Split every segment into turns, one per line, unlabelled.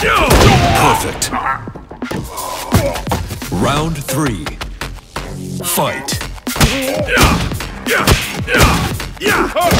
Perfect. Round three. Fight. KO.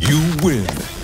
You win.